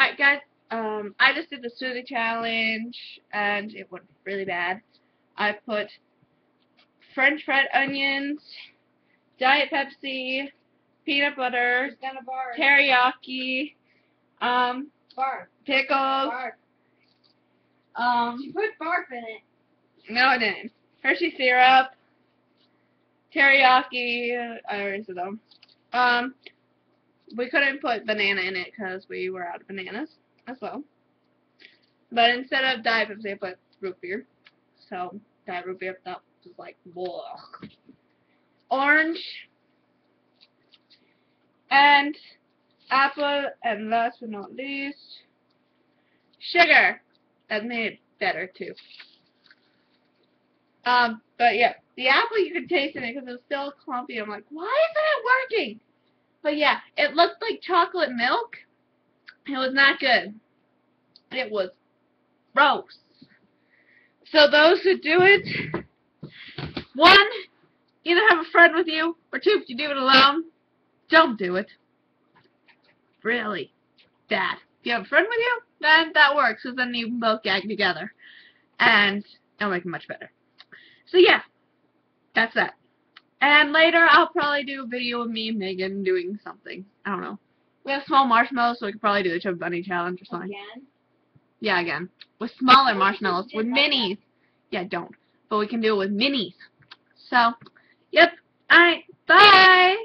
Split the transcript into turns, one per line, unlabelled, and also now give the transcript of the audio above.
Alright guys, um, I just did the smoothie challenge and it went really bad. I put french fried onions, diet Pepsi, peanut butter, teriyaki, um,
Barf.
pickles,
Barf.
um,
You put barf in it.
no I didn't. Hershey syrup, teriyaki, I already said them. Um, we couldn't put banana in it because we were out of bananas as well. But instead of Pepsi, I put root beer. So, Diet root beer, that was like, whoa. Orange. And apple, and last but not least, sugar. That made it better too. Um, but yeah, the apple you could taste in it because it was still clumpy. I'm like, why isn't it working? But yeah, it looked like chocolate milk. It was not good. It was gross. So those who do it, one, either have a friend with you, or two, if you do it alone, don't do it. Really bad. If you have a friend with you, then that works, because then you can both gag together. And it'll make it much better. So yeah, that's that. And later I'll probably do a video of me and Megan doing something. I don't know. We have small marshmallows, so we could probably do the Chubby Bunny challenge or something.
Again.
Yeah, again. With smaller marshmallows, with minis. Yeah, don't. But we can do it with minis. So, yep. Alright, bye!